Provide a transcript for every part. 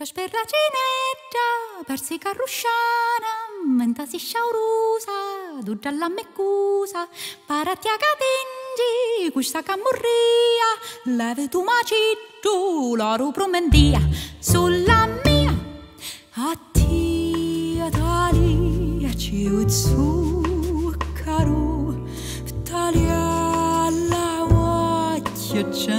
per la cinetta, persi carrusciana, menta si sciaurusa, tu già la meccusa, parati a catingi, questa camurria, leve tu macittu, l'oro promendia, sulla mia, a tia talia, ci zuccaru, talia la vacchia, c'è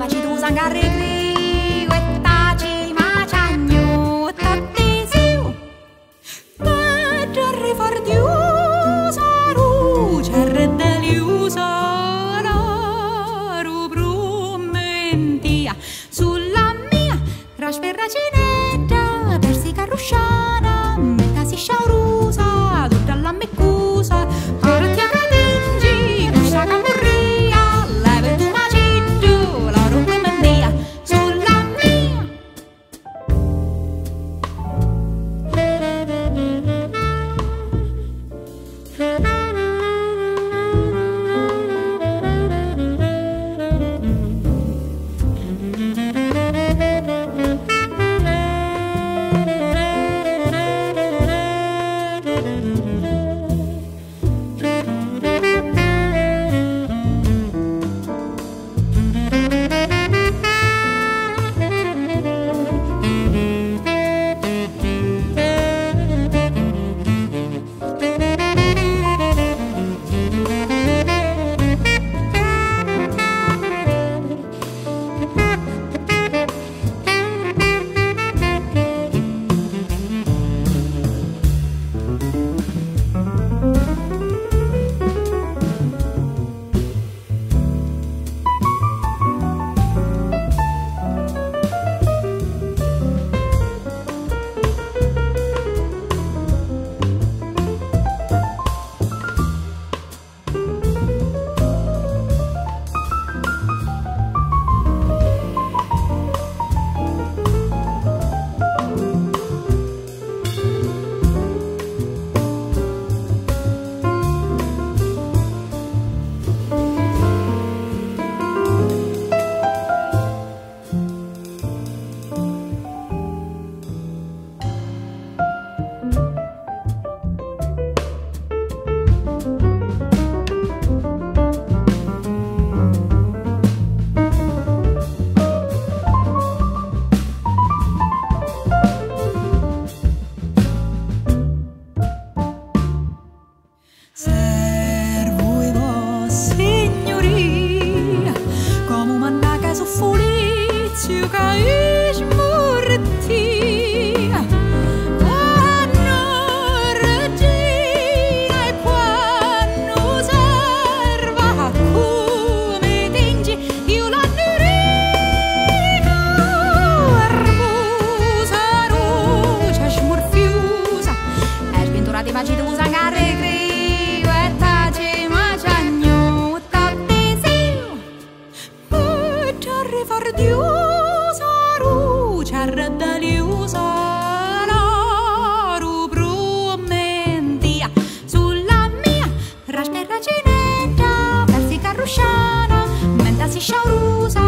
batido e angarregres. arredda li usa Rasperra cinetta, persica rusciana, menta si sciaurusa.